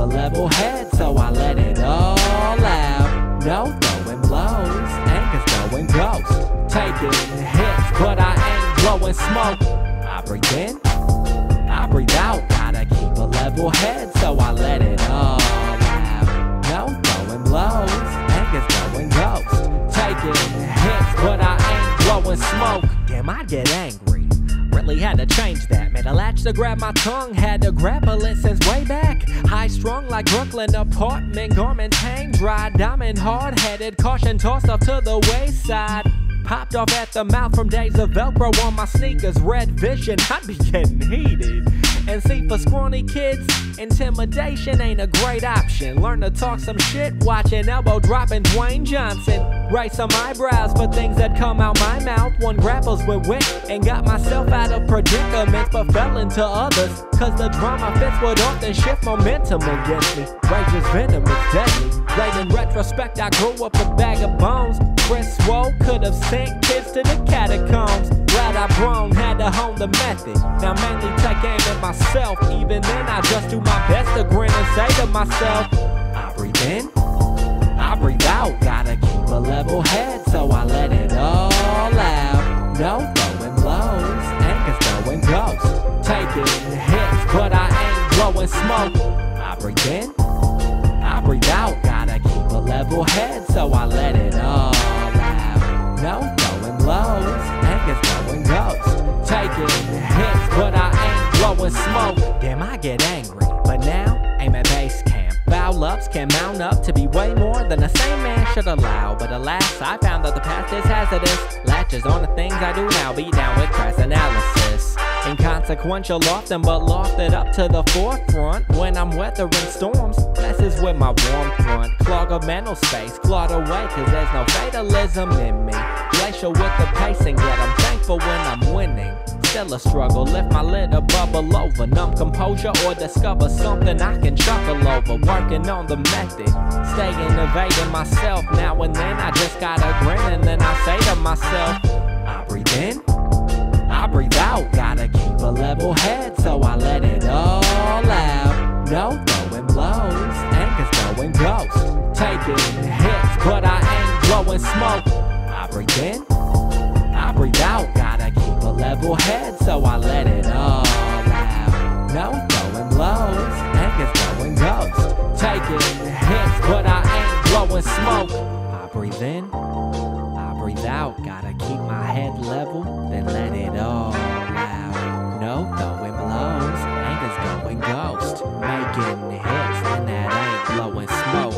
a level head, so I let it all out. No throwing blows, anger's going ghost. Taking hits, but I ain't blowing smoke. I breathe in, I breathe out. Gotta keep a level head, so I let it all out. No throwing blows, anchors going ghost. Taking hits, but I ain't blowing smoke. Damn, I get angry. Really had to change that. Made a latch to grab my tongue, had to grapple it since way back. High strung like Brooklyn apartment, garment hang dry, diamond hard headed, caution tossed off to the wayside. Popped off at the mouth from days of Velcro on my sneakers, red vision, I'd be getting heated. And see, for scrawny kids, intimidation ain't a great option. Learn to talk some shit, watching elbow dropping Dwayne Johnson. Raise some eyebrows for things that come out my mouth. One grapples with wit and got myself out of predicaments, but fell into others. Cause the drama fits would often shift momentum against me. Rage is venom, it's deadly. Right in retrospect, I grew up a bag of bones. Chris Woe could have sent kids to the catacombs. Glad I grown, had to hone the method. Now mainly take aim at myself. Even then, I just do my best to grin and say to myself, I breathe in, I breathe out. Gotta keep a level head, so I let smoke. I breathe in, I breathe out. Gotta keep a level head, so I let it all out. No throwing blows, anchors going ghost. Taking hits, but I ain't blowing smoke. Damn, I get angry, but now aim at base camp. Foul ups can mount up to be way more than a same man should allow. But alas, I found that the past is hazardous. Latches on the things I do now, be down with crass analysis. Inconsequential often, but lofted up to the forefront. When I'm weathering storms, messes with my warm front. Clog of mental space, clawed away, cause there's no fatalism in me. Glacial with the pacing, yet I'm thankful when I'm winning. Still a struggle, lift my lid bubble over. Numb composure or discover something I can chuckle over. Working on the method, stay innovating myself. Now and then I just gotta grin and then I say to myself, I breathe in. Breathe out, gotta keep a level head, so I let it all out. No throwing blows, anchors going ghost. Taking hits, but I ain't blowing smoke. I breathe in, I breathe out, gotta keep a level head, so I let it all out. No throwing blows, anchors going ghost. Taking hits, but I ain't blowing smoke. I breathe in. I breathe out, gotta keep my head level, then let it no, the wind throwing blows, Angus going ghost, making hits and that ain't blowing smoke.